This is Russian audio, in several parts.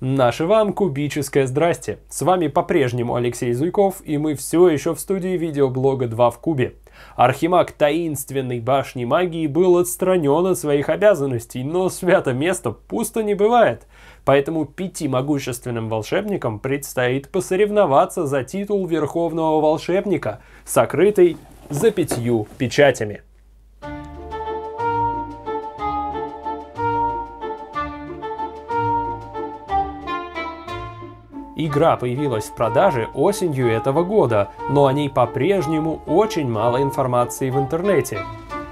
Наше вам кубическое здрасте. С вами по-прежнему Алексей Зуйков, и мы все еще в студии видеоблога 2 в кубе. Архимаг таинственной башни магии был отстранен от своих обязанностей, но свято место пусто не бывает. Поэтому пяти могущественным волшебникам предстоит посоревноваться за титул Верховного Волшебника, сокрытый за пятью печатями. Игра появилась в продаже осенью этого года, но о ней по-прежнему очень мало информации в интернете.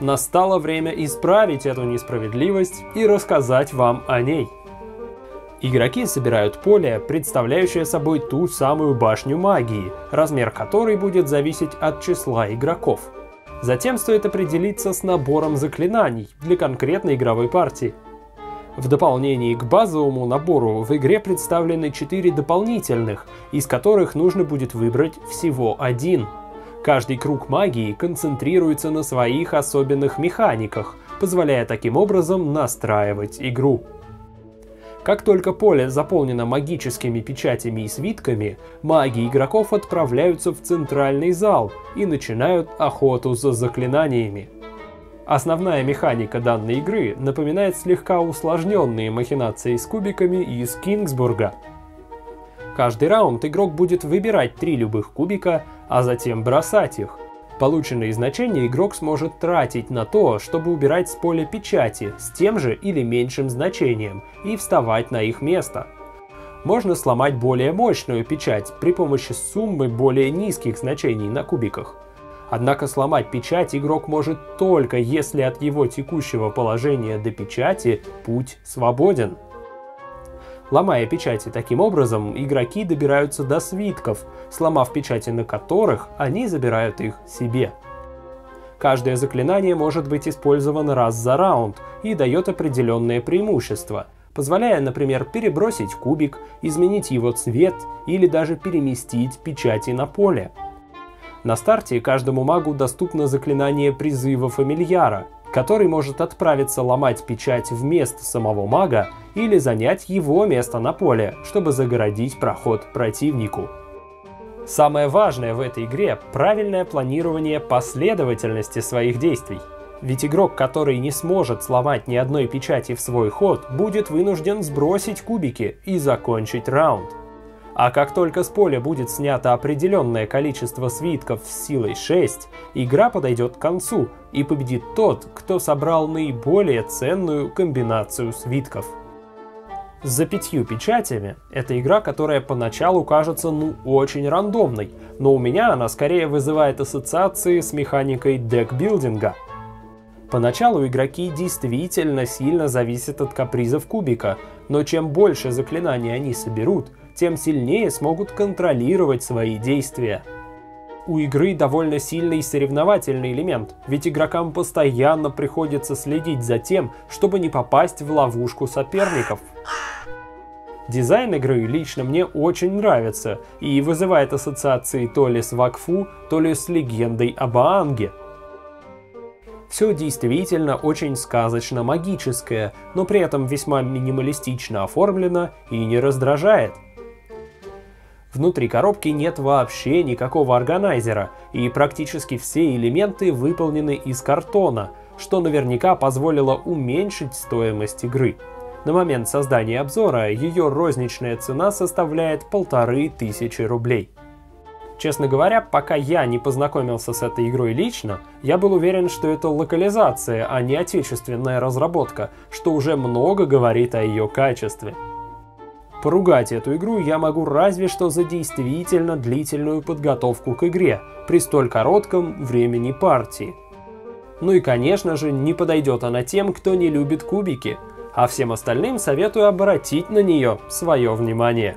Настало время исправить эту несправедливость и рассказать вам о ней. Игроки собирают поле, представляющее собой ту самую башню магии, размер которой будет зависеть от числа игроков. Затем стоит определиться с набором заклинаний для конкретной игровой партии. В дополнение к базовому набору в игре представлены 4 дополнительных, из которых нужно будет выбрать всего один. Каждый круг магии концентрируется на своих особенных механиках, позволяя таким образом настраивать игру. Как только поле заполнено магическими печатями и свитками, маги игроков отправляются в центральный зал и начинают охоту за заклинаниями. Основная механика данной игры напоминает слегка усложненные махинации с кубиками из Кингсбурга. Каждый раунд игрок будет выбирать три любых кубика, а затем бросать их. Полученные значения игрок сможет тратить на то, чтобы убирать с поля печати с тем же или меньшим значением и вставать на их место. Можно сломать более мощную печать при помощи суммы более низких значений на кубиках. Однако сломать печать игрок может только если от его текущего положения до печати путь свободен. Ломая печати таким образом, игроки добираются до свитков, сломав печати на которых, они забирают их себе. Каждое заклинание может быть использовано раз за раунд и дает определенные преимущества, позволяя, например, перебросить кубик, изменить его цвет или даже переместить печати на поле. На старте каждому магу доступно заклинание призыва фамильяра, который может отправиться ломать печать вместо самого мага или занять его место на поле, чтобы загородить проход противнику. Самое важное в этой игре – правильное планирование последовательности своих действий. Ведь игрок, который не сможет сломать ни одной печати в свой ход, будет вынужден сбросить кубики и закончить раунд. А как только с поля будет снято определенное количество свитков с силой 6, игра подойдет к концу и победит тот, кто собрал наиболее ценную комбинацию свитков. За пятью печатями – это игра, которая поначалу кажется ну очень рандомной, но у меня она скорее вызывает ассоциации с механикой декбилдинга. Поначалу игроки действительно сильно зависят от капризов кубика, но чем больше заклинаний они соберут – тем сильнее смогут контролировать свои действия. У игры довольно сильный соревновательный элемент, ведь игрокам постоянно приходится следить за тем, чтобы не попасть в ловушку соперников. Дизайн игры лично мне очень нравится и вызывает ассоциации то ли с Вакфу, то ли с легендой об Аанге. Все действительно очень сказочно-магическое, но при этом весьма минималистично оформлено и не раздражает. Внутри коробки нет вообще никакого органайзера, и практически все элементы выполнены из картона, что наверняка позволило уменьшить стоимость игры. На момент создания обзора ее розничная цена составляет полторы тысячи рублей. Честно говоря, пока я не познакомился с этой игрой лично, я был уверен, что это локализация, а не отечественная разработка, что уже много говорит о ее качестве. Поругать эту игру я могу разве что за действительно длительную подготовку к игре при столь коротком времени партии. Ну и конечно же не подойдет она тем, кто не любит кубики, а всем остальным советую обратить на нее свое внимание.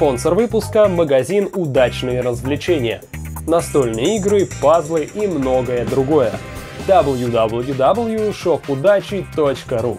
Спонсор выпуска – магазин «Удачные развлечения». Настольные игры, пазлы и многое другое. www.shopudachi.ru